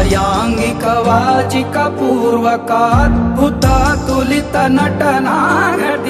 कार्याङ्गिकवाचिकपूर्वकाद्भुता तुलितनटनाघटिका